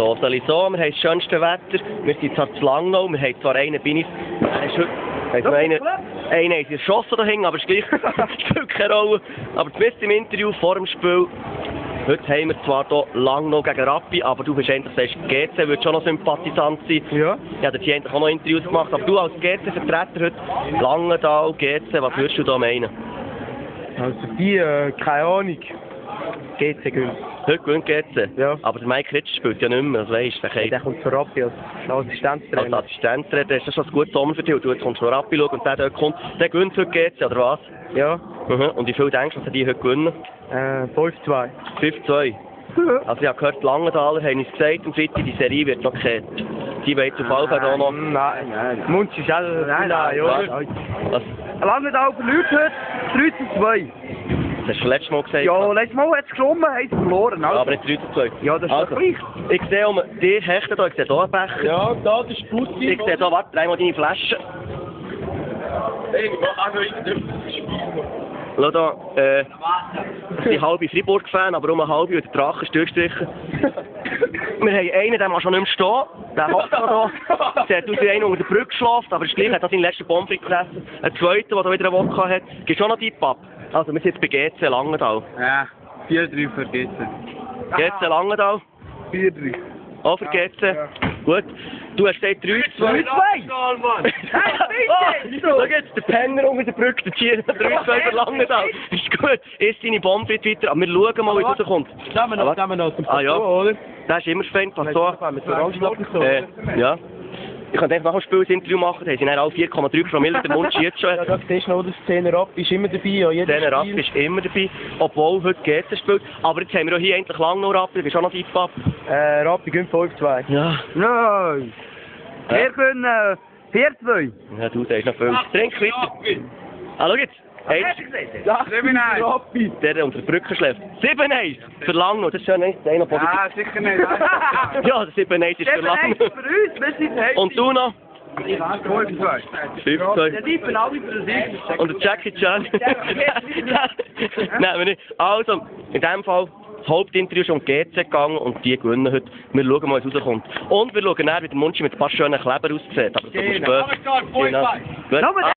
So, soll ich so, wir haben das schönste Wetter, wir sind zwar zu Langnau, wir haben zwar einen Binis, er ist heute, weiss noch, einen, einen sie erschossen da hinten, aber es spielt keine Rolle. Aber zumindest im Interview vor dem Spiel, heute haben wir zwar hier Langnau gegen Rappi, aber du bist eigentlich, sagst, GC wird schon noch Sympathisant sein. Ja. Ich habe hier auch noch Interviews gemacht, aber du als GC-Vertreter heute, Langenthal, GC, was würdest du da meinen? Also die, äh, keine Ahnung. Geht sehr gut. Heute gewinnt GC, Ja. aber der Mike Ritsch spielt ja nicht mehr, das weisst du, der Der Keith. kommt zu Rappi als Als Assistenztrainer. Assistenztrainer, das ist schon ein gutes Sommer für dich, und du jetzt kommst noch Rappi schauen und der dort kommt, der gewinnt heute GC, oder was? Ja. Mhm. Und wie viel denkst du, dass die heute gewinnen? Äh, 5-2. 5-2. Also ich habe gehört, die Langenthaler haben uns gesagt, am Freitag, die Serie wird noch gekehrt. Die wollen auf jeden Fall auch noch... Nein, nein. Munz ist auch nein, nein, Was? Was? Lange da verliert heute 3 zu 2. Das hast du letztes Mal gesagt. Ja, letztes Mal hat es geschwommen, haben sie verloren. Also. Aber nicht 3 zu 2. Ja, das ist Also, gleich. Ich sehe um die Hechte da, ich sehe hier einen Becher. Ja, da, das ist Putin. Ich sehe hier, warte, dreimal deine Flasche. Hey, ich mach auch noch irgendetwas Spiel. Schau da, äh, ich bin halbe Freiburg-Fan, aber um eine halbe und der Drache ist durchgestrichen. Wir haben einen, der muss schon nicht mehr stehen. Der hockt noch da. Der hat aus wie einer unter der Brücke geschlafen, aber ist gleich, hat noch seinen letzten Pommes gefressen. Ein zweiter, der da wieder einen Wodka hat. Gibst du auch noch Tipp ab? Also, wir sind jetzt bei GC Langenthal. Ja, 4-3 vergessen. GC Langenthal, 4-3. auch für GC. Gut. Du hast gesagt 3 2 3-2! Mann! Oh, schau jetzt, der Penner unter der Brücke, der Tier, 3 2 für Langenthal. Ist gut, isst deine Pommes weiter, aber wir schauen mal, wie es rauskommt. Nehmen wir noch, nehmen wir noch Ah ja, der ist immer Orangenschnaps so. Äh, ja. Ich könnte einfach nach dem Spiel ein Interview machen, da haben sie dann alle 4,3 Promille, der Mund jetzt schon. Ja, da siehst du noch, der Szene ab ist immer dabei. Ja, Rapp Spiel. ist immer dabei, obwohl heute GC spielt. Aber jetzt haben wir auch hier endlich lang noch Rapp, du bist auch noch Tipp ab. Äh, Rappi gönnt 5-2. Ja. Nein! Wir können äh, 4-2. Ja, du sagst noch viel. Trink weiter. Ah, schau jetzt. Ja, 7-1. Rappi. der unter der Brücke schläft. 7-1 für Langnau, das ist schon eins, positiv. Ah, sicher nicht. Ja, der 7-1 ist für 7-1 Langnau. für uns, wir sind happy. Und du noch? 5-2. 5-2. Der Typen alle für den Sieg. Und der Jackie Chan. Nein, wir nicht. Also, in dem Fall, das Hauptinterview ist um die GC gegangen und die gewinnen heute. Wir schauen mal, was rauskommt. Und wir schauen dann, wie der Munchi mit ein paar schönen Kleber aussieht. Aber das Genau. später. Aber klar, Genau. 5-2. Gut. Nochmal